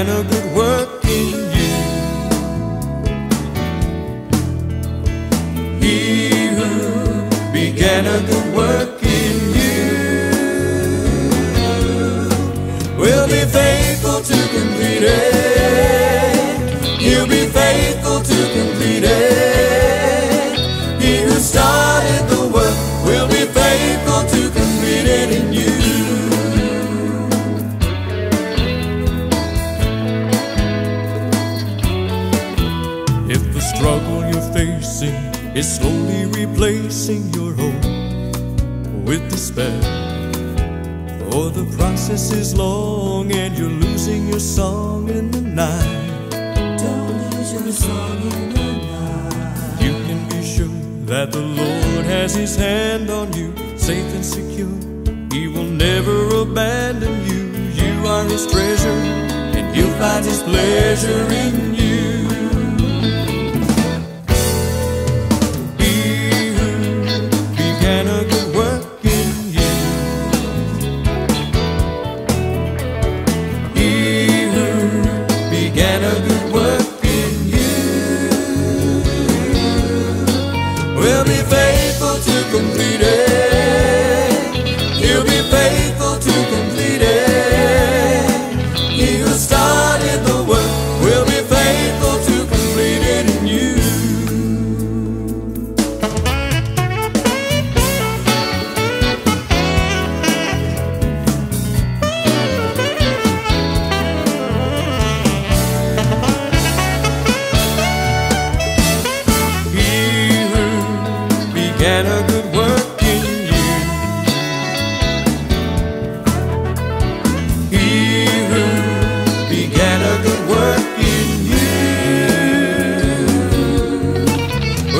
and a good work in you. He who began a good work in you will be faithful to complete it. He'll be faithful to complete it. Struggle you're facing is slowly replacing your hope with despair, For the process is long and you're losing your song in the night, Don't lose your song in the night. you can be sure that the Lord has His hand on you, safe and secure. He will never abandon you. You are His treasure, and He'll find His pleasure in you. It. He'll be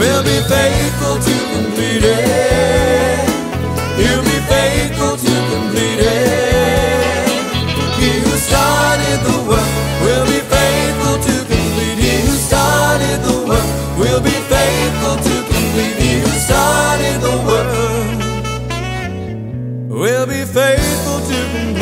will be faithful to complete it. He'll be faithful to complete it. He who started the work will be faithful to complete. it. He who started the work will be faithful to complete. it. He who started the work will be faithful to complete.